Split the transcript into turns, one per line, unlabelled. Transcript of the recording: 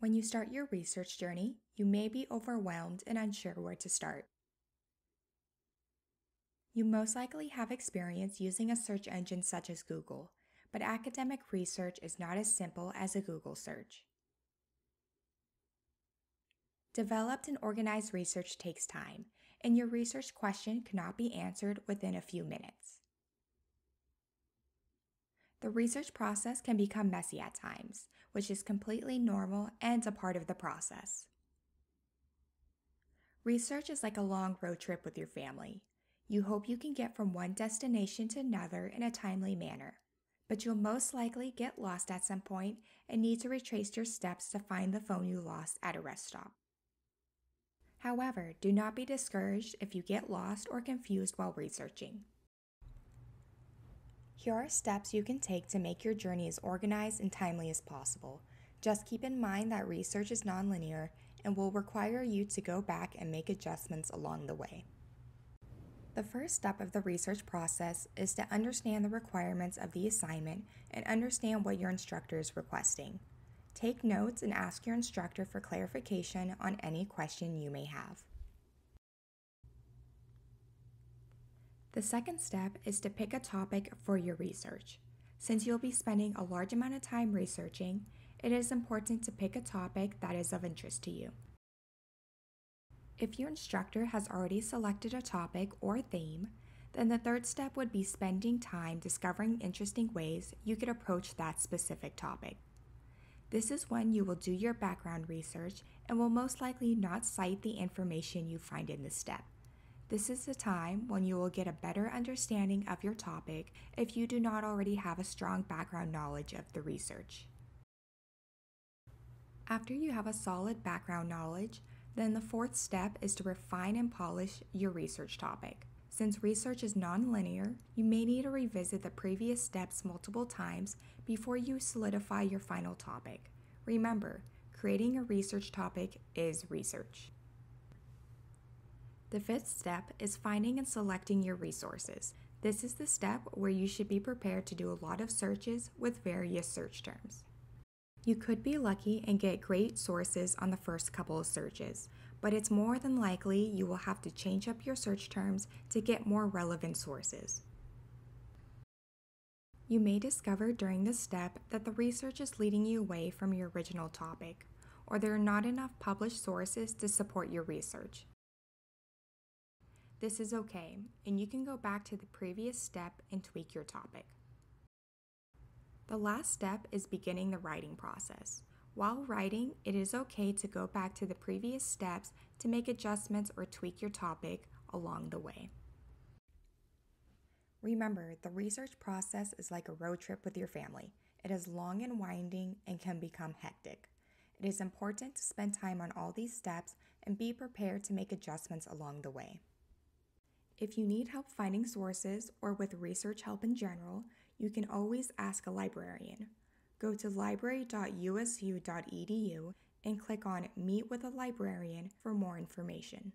When you start your research journey, you may be overwhelmed and unsure where to start. You most likely have experience using a search engine such as Google, but academic research is not as simple as a Google search. Developed and organized research takes time, and your research question cannot be answered within a few minutes. The research process can become messy at times, which is completely normal and a part of the process. Research is like a long road trip with your family. You hope you can get from one destination to another in a timely manner, but you'll most likely get lost at some point and need to retrace your steps to find the phone you lost at a rest stop. However, do not be discouraged if you get lost or confused while researching. Here are steps you can take to make your journey as organized and timely as possible. Just keep in mind that research is nonlinear and will require you to go back and make adjustments along the way. The first step of the research process is to understand the requirements of the assignment and understand what your instructor is requesting. Take notes and ask your instructor for clarification on any question you may have. The second step is to pick a topic for your research. Since you'll be spending a large amount of time researching, it is important to pick a topic that is of interest to you. If your instructor has already selected a topic or theme, then the third step would be spending time discovering interesting ways you could approach that specific topic. This is when you will do your background research and will most likely not cite the information you find in this step. This is the time when you will get a better understanding of your topic if you do not already have a strong background knowledge of the research. After you have a solid background knowledge, then the fourth step is to refine and polish your research topic. Since research is nonlinear, you may need to revisit the previous steps multiple times before you solidify your final topic. Remember, creating a research topic is research. The fifth step is finding and selecting your resources. This is the step where you should be prepared to do a lot of searches with various search terms. You could be lucky and get great sources on the first couple of searches, but it's more than likely you will have to change up your search terms to get more relevant sources. You may discover during this step that the research is leading you away from your original topic, or there are not enough published sources to support your research. This is okay, and you can go back to the previous step and tweak your topic. The last step is beginning the writing process. While writing, it is okay to go back to the previous steps to make adjustments or tweak your topic along the way. Remember, the research process is like a road trip with your family. It is long and winding and can become hectic. It is important to spend time on all these steps and be prepared to make adjustments along the way. If you need help finding sources or with research help in general, you can always ask a librarian. Go to library.usu.edu and click on Meet with a Librarian for more information.